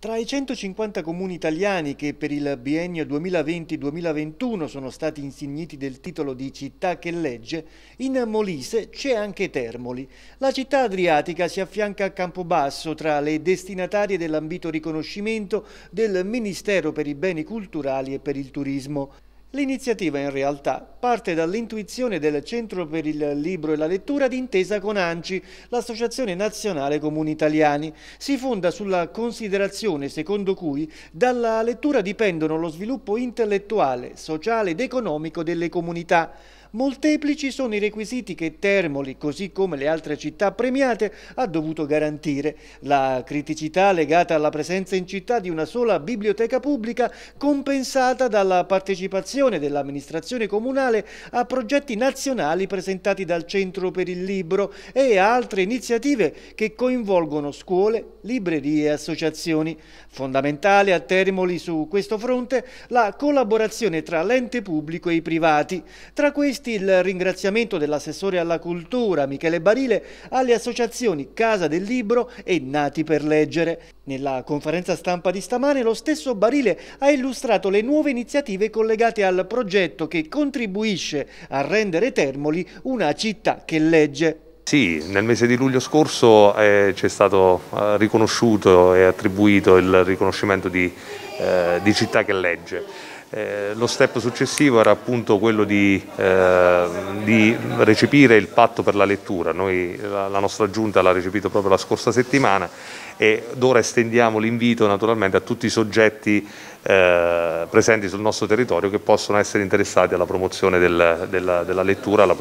Tra i 150 comuni italiani che per il biennio 2020-2021 sono stati insigniti del titolo di città che legge, in Molise c'è anche Termoli. La città adriatica si affianca a Campobasso tra le destinatarie dell'ambito riconoscimento del Ministero per i beni culturali e per il turismo. L'iniziativa in realtà parte dall'intuizione del Centro per il Libro e la Lettura d'intesa con ANCI, l'Associazione Nazionale Comuni Italiani. Si fonda sulla considerazione secondo cui dalla lettura dipendono lo sviluppo intellettuale, sociale ed economico delle comunità. Molteplici sono i requisiti che Termoli, così come le altre città premiate, ha dovuto garantire. La criticità legata alla presenza in città di una sola biblioteca pubblica, compensata dalla partecipazione dell'amministrazione comunale a progetti nazionali presentati dal Centro per il Libro e altre iniziative che coinvolgono scuole, librerie e associazioni. Fondamentale a Termoli su questo fronte la collaborazione tra l'ente pubblico e i privati. Tra questi questi il ringraziamento dell'assessore alla cultura Michele Barile alle associazioni Casa del Libro e Nati per Leggere. Nella conferenza stampa di stamane lo stesso Barile ha illustrato le nuove iniziative collegate al progetto che contribuisce a rendere Termoli una città che legge. Sì, nel mese di luglio scorso eh, ci è stato eh, riconosciuto e attribuito il riconoscimento di, eh, di città che legge. Eh, lo step successivo era appunto quello di, eh, di, recepire il patto per la lettura, Noi, la, la, nostra giunta l'ha recepito proprio la scorsa settimana e d'ora estendiamo l'invito naturalmente a tutti i soggetti eh, presenti sul nostro territorio che possono essere interessati alla promozione del, della, della, lettura, alla,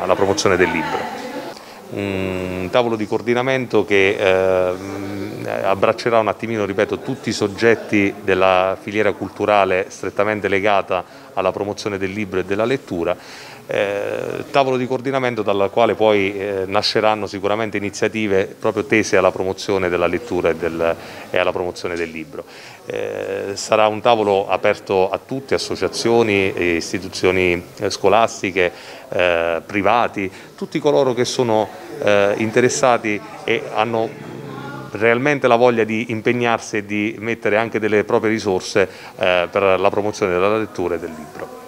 alla promozione del libro. Un tavolo di coordinamento che eh, abbraccerà un attimino, ripeto, tutti i soggetti della filiera culturale strettamente legata alla promozione del libro e della lettura, eh, tavolo di coordinamento dal quale poi eh, nasceranno sicuramente iniziative proprio tese alla promozione della lettura e, del, e alla promozione del libro. Eh, sarà un tavolo aperto a tutti, associazioni, istituzioni eh, scolastiche, eh, privati, tutti coloro che sono eh, interessati e hanno realmente la voglia di impegnarsi e di mettere anche delle proprie risorse eh, per la promozione della lettura e del libro.